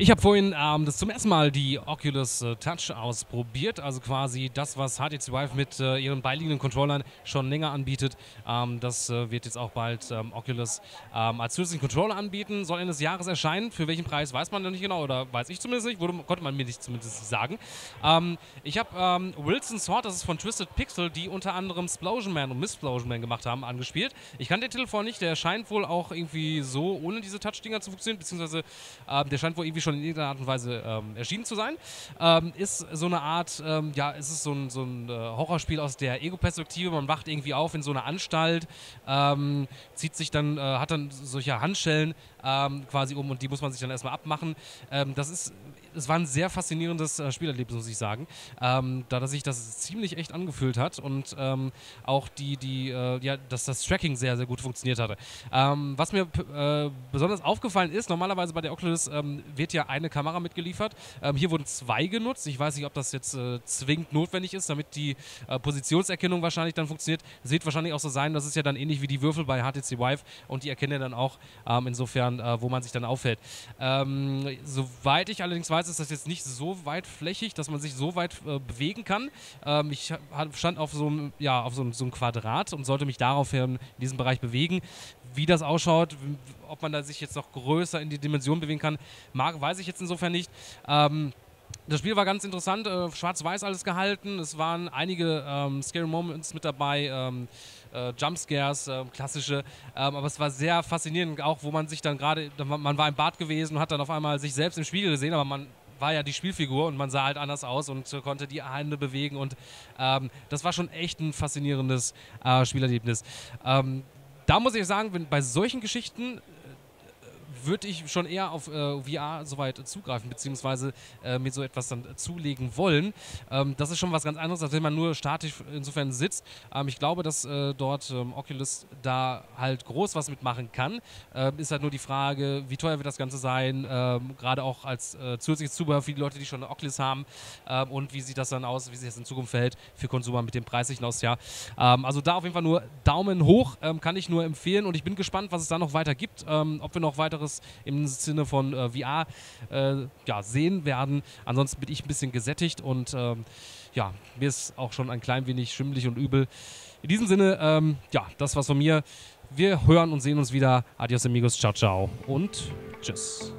Ich habe vorhin ähm, das zum ersten Mal die Oculus äh, Touch ausprobiert, also quasi das, was HTC Vive mit äh, ihren beiliegenden Controllern schon länger anbietet. Ähm, das äh, wird jetzt auch bald ähm, Oculus ähm, als zusätzlichen Controller anbieten, soll Ende des Jahres erscheinen. Für welchen Preis weiß man noch nicht genau, oder weiß ich zumindest nicht, wurde, konnte man mir nicht zumindest sagen. Ähm, ich habe ähm, Wilson Sword, das ist von Twisted Pixel, die unter anderem Splosion Man und Misplosion Man gemacht haben, angespielt. Ich kann den vorher nicht, der scheint wohl auch irgendwie so ohne diese Touch-Dinger zu funktionieren, beziehungsweise der scheint wohl irgendwie schon schon in irgendeiner Art und Weise ähm, erschienen zu sein. Ähm, ist so eine Art, ähm, ja, es ist so ein, so ein äh, Horrorspiel aus der Ego-Perspektive. Man wacht irgendwie auf in so einer Anstalt, ähm, zieht sich dann, äh, hat dann solche Handschellen ähm, quasi um und die muss man sich dann erstmal abmachen. Ähm, das ist es war ein sehr faszinierendes äh, Spielerlebnis, muss ich sagen. Ähm, da dass sich das ziemlich echt angefühlt hat und ähm, auch die, die, äh, ja, dass das Tracking sehr, sehr gut funktioniert hatte. Ähm, was mir äh, besonders aufgefallen ist, normalerweise bei der Oculus ähm, wird ja eine Kamera mitgeliefert. Ähm, hier wurden zwei genutzt. Ich weiß nicht, ob das jetzt äh, zwingend notwendig ist, damit die äh, Positionserkennung wahrscheinlich dann funktioniert. Es wird wahrscheinlich auch so sein, das ist ja dann ähnlich wie die Würfel bei HTC Vive und die erkennen dann auch ähm, insofern, äh, wo man sich dann auffällt. soweit ich allerdings weiß, ist das jetzt nicht so weitflächig, dass man sich so weit äh, bewegen kann. Ähm, ich stand auf so einem ja, auf so, so einem Quadrat und sollte mich daraufhin in diesem Bereich bewegen. Wie das ausschaut, ob man da sich jetzt noch größer in die Dimension bewegen kann, mag, weiß ich jetzt insofern nicht. Ähm, das Spiel war ganz interessant, äh, schwarz-weiß alles gehalten. Es waren einige ähm, Scary Moments mit dabei, ähm, äh, Jumpscares, äh, klassische. Ähm, aber es war sehr faszinierend, auch wo man sich dann gerade, man war im Bad gewesen und hat dann auf einmal sich selbst im Spiegel gesehen, aber man war ja die Spielfigur und man sah halt anders aus und konnte die Hände bewegen und ähm, das war schon echt ein faszinierendes äh, Spielerlebnis. Ähm, da muss ich sagen, bei solchen Geschichten würde ich schon eher auf äh, VR soweit zugreifen, beziehungsweise äh, mir so etwas dann zulegen wollen. Ähm, das ist schon was ganz anderes, als wenn man nur statisch insofern sitzt. Ähm, ich glaube, dass äh, dort ähm, Oculus da halt groß was mitmachen kann. Ähm, ist halt nur die Frage, wie teuer wird das Ganze sein, ähm, gerade auch als äh, zusätzliches Zubehör für die Leute, die schon eine Oculus haben ähm, und wie sieht das dann aus, wie sich das in Zukunft verhält für Konsumer mit dem preislichen aus, ja. also da auf jeden Fall nur Daumen hoch, kann ich nur empfehlen und ich bin gespannt, was es da noch weiter gibt, ob wir noch weitere anderes im Sinne von äh, VR äh, ja, sehen werden. Ansonsten bin ich ein bisschen gesättigt und ähm, ja, mir ist auch schon ein klein wenig schimmelig und übel. In diesem Sinne, ähm, ja, das war's von mir. Wir hören und sehen uns wieder. Adios amigos, ciao, ciao und tschüss.